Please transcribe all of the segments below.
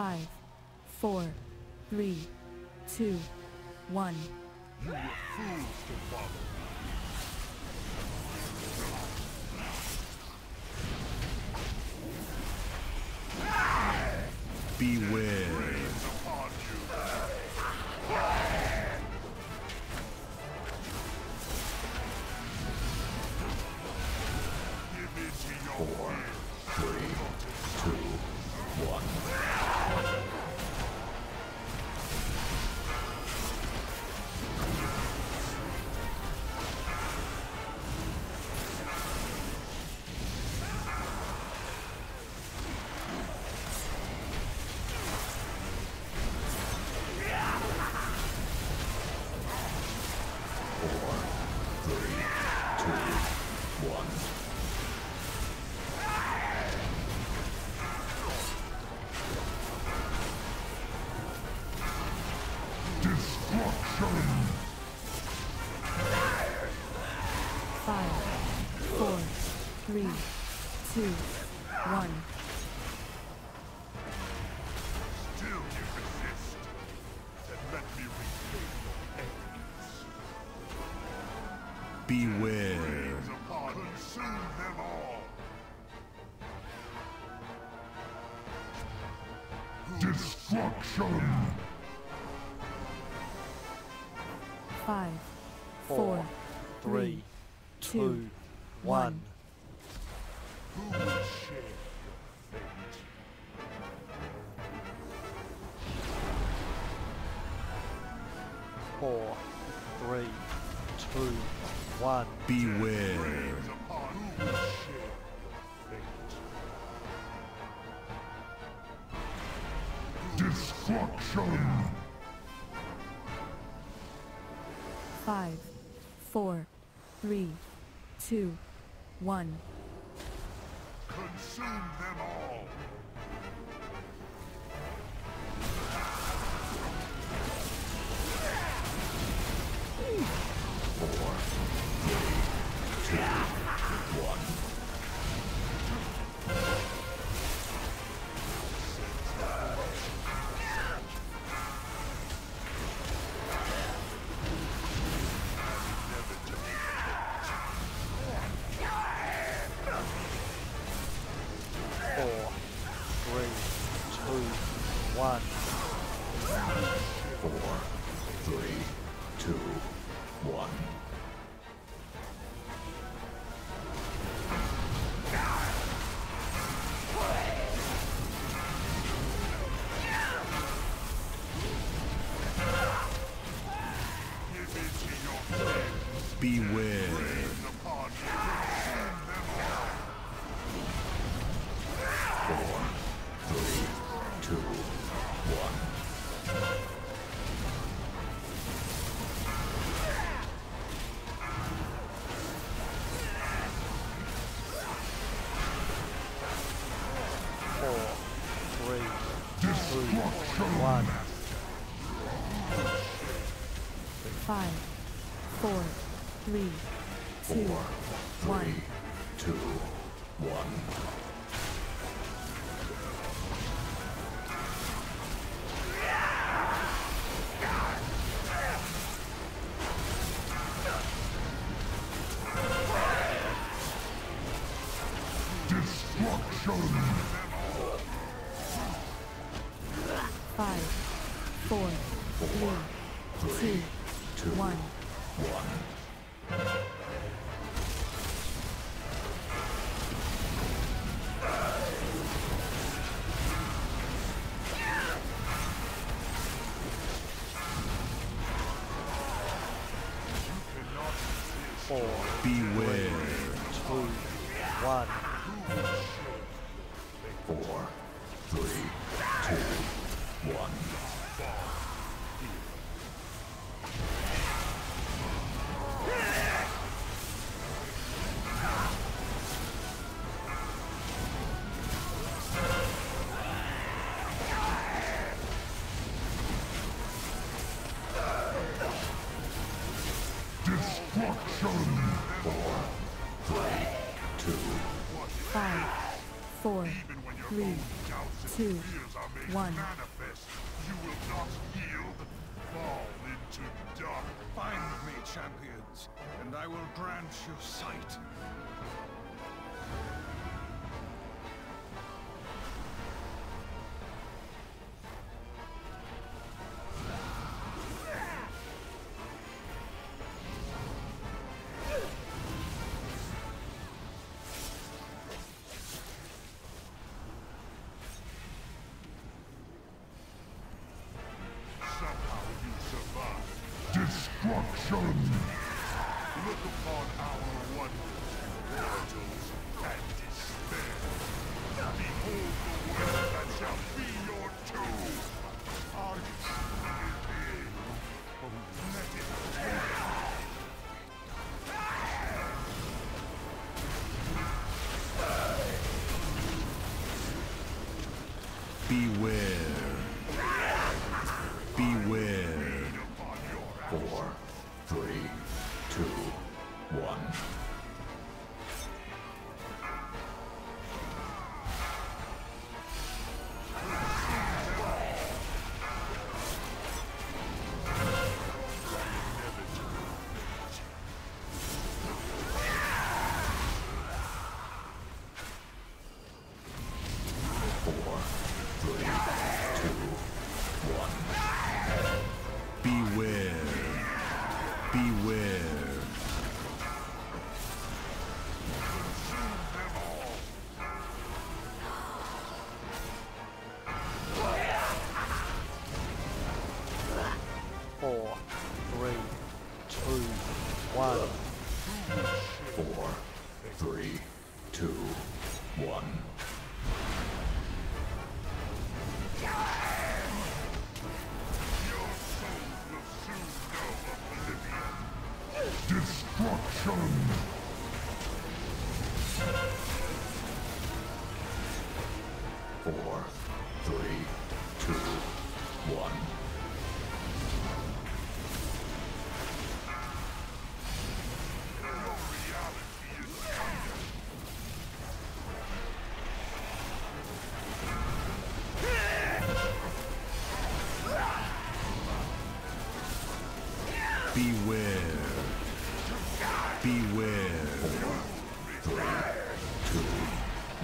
Five, four, three, two, one. You to follow. Beware. Four, three, two, one. Destruction! Five, four, three, two, one. Destruction! Five, Four, four, three, two, two, one. Who will share your fate? Four, three, two, one. Beware. Five, four, three, two, one. Consume them all! One. Four, three, two, one. Beware. One. Five, four, three, two, Four, one. three, two, one. Destruction! Five, four, three, two, one. One. Four, Beware. two, one. Four, three, two, Five, four, three, two, One. manifest, you will not yield. Fall into dark. Find me, champions, and I will grant you sight. Destruction! Look upon our wonders, and despair. Behold Destruction!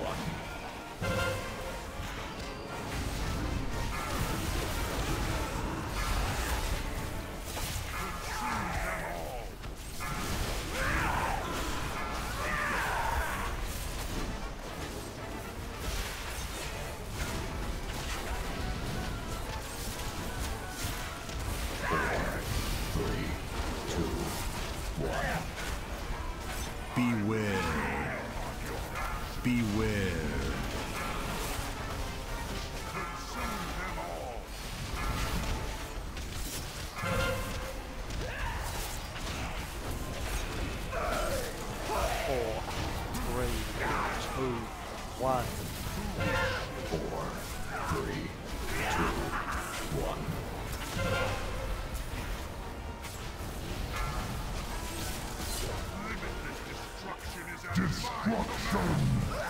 One. Destruction